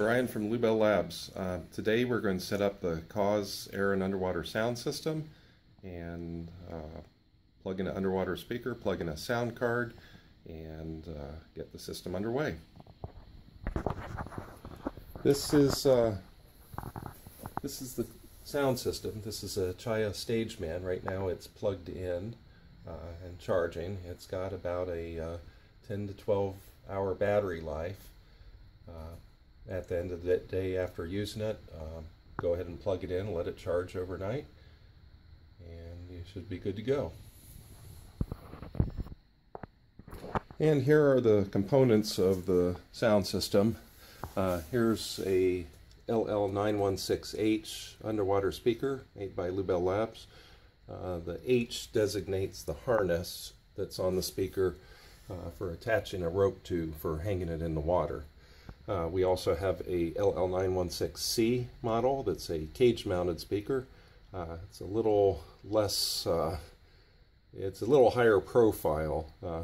Brian from Lubell Labs. Uh, today we're going to set up the CAWSS air and underwater sound system and uh, plug in an underwater speaker, plug in a sound card, and uh, get the system underway. This is uh, this is the sound system. This is a Chiayo Stageman. Right now it's plugged in uh, and charging. It's got about a uh, 10 to 12 hour battery life. At the end of the day after using it, um, go ahead and plug it in, let it charge overnight, and you should be good to go. And here are the components of the sound system. Uh, here's a LL916H underwater speaker made by Lubell Labs. Uh, the H designates the harness that's on the speaker uh, for attaching a rope to for hanging it in the water. Uh, we also have a LL916C model that's a cage mounted speaker. Uh, it's a little less, uh, it's a little higher profile. Uh,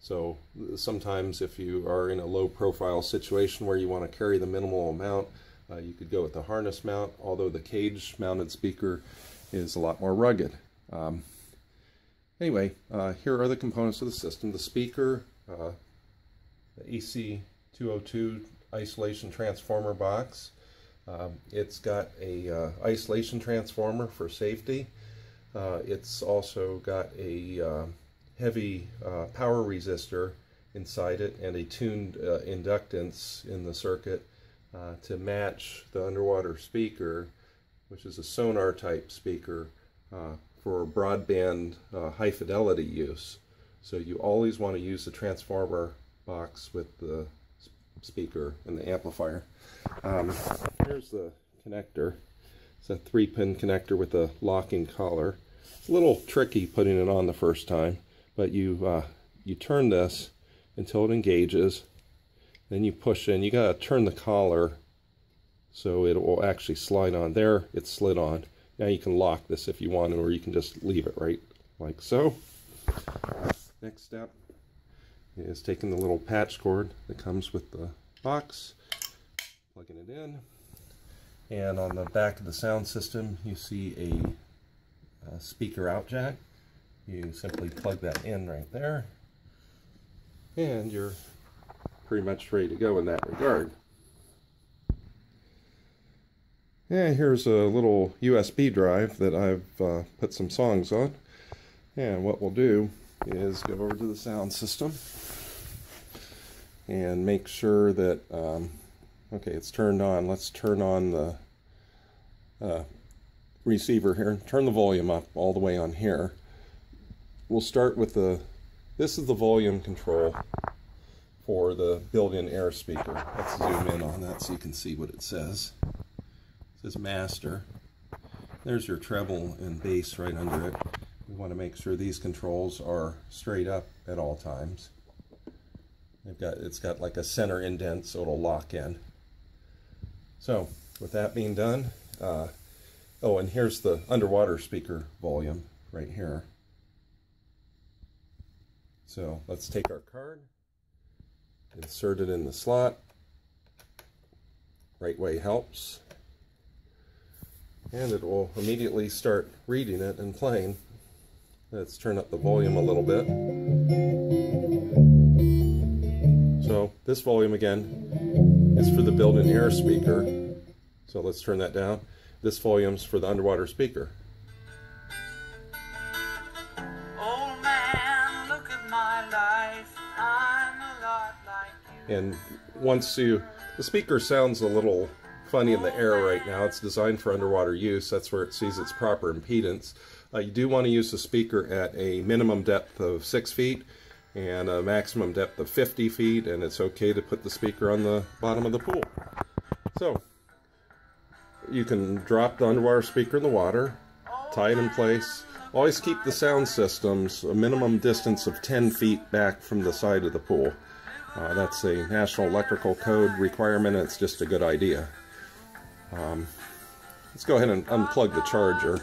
so sometimes if you are in a low profile situation where you want to carry the minimal amount, uh, you could go with the harness mount, although the cage mounted speaker is a lot more rugged. Um, anyway, uh, here are the components of the system. The speaker, the EC202 isolation transformer box. Um, it's got a uh, isolation transformer for safety. Uh, it's also got a uh, heavy uh, power resistor inside it and a tuned inductance in the circuit uh, to match the underwater speaker, which is a sonar type speaker uh, for broadband uh, high fidelity use. So you always want to use the transformer box with the speaker and the amplifier. Um, here's the connector. It's a three pin connector with a locking collar. It's a little tricky putting it on the first time, but you, uh, you turn this until it engages then you push in. You got to turn the collar so it will actually slide on. There, it's slid on. Now you can lock this if you want, or you can just leave it right like so. Next step is taking the little patch cord that comes with the box, plugging it in, and on the back of the sound system you see a, a speaker out jack. You simply plug that in right there, and you're pretty much ready to go in that regard. And here's a little USB drive that I've uh, put some songs on. And what we'll do is go over to the sound system and make sure that, um, okay, it's turned on. Let's turn on the uh, receiver here. Turn the volume up all the way on here. We'll start with the, this is the volume control for the built-in air speaker. Let's zoom in on that so you can see what it says. It says master. There's your treble and bass right under it. We want to make sure these controls are straight up at all times. They've got it's got like a center indent so it'll lock in. So with that being done, uh, oh and here's the underwater speaker volume right here. So let's take our card insert it in the slot. Right way helps. And it will immediately start reading it and playing. Let's turn up the volume a little bit. So this volume again is for the built-in air speaker. So let's turn that down. This volume's for the underwater speaker. And once you, the speaker sounds a little funny in the air right now. It's designed for underwater use. That's where it sees its proper impedance. Uh, you do want to use the speaker at a minimum depth of 6 feet and a maximum depth of 50 feet, and it's okay to put the speaker on the bottom of the pool. So, you can drop the underwater speaker in the water, tie it in place. Always keep the sound systems a minimum distance of 10 feet back from the side of the pool. Uh, that's a National Electrical Code requirement. It's just a good idea. Um, let's go ahead and unplug the charger.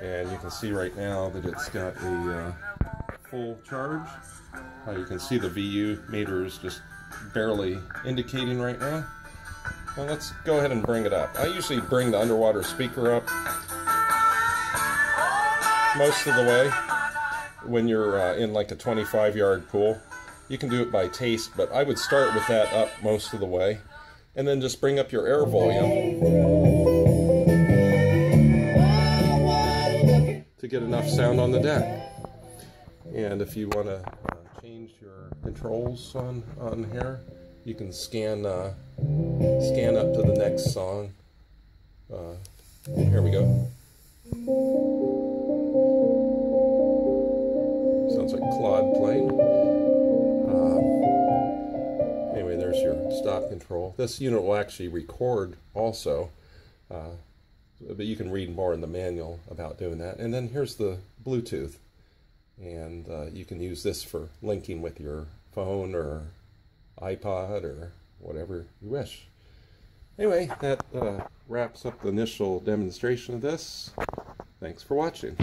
And you can see right now that it's got a uh, full charge. Uh, you can see the VU meter is just barely indicating right now. Well, let's go ahead and bring it up. I usually bring the underwater speaker up most of the way when you're uh, in like a 25 yard pool. You can do it by taste, but I would start with that up most of the way. And then just bring up your air volume to get enough sound on the deck. And if you want to uh, change your controls on, on here, you can scan uh, scan up to the next song. Uh, here we go. Control. This unit will actually record also, uh, but you can read more in the manual about doing that. And then here's the Bluetooth. And uh, you can use this for linking with your phone or iPod or whatever you wish. Anyway, that uh, wraps up the initial demonstration of this. Thanks for watching.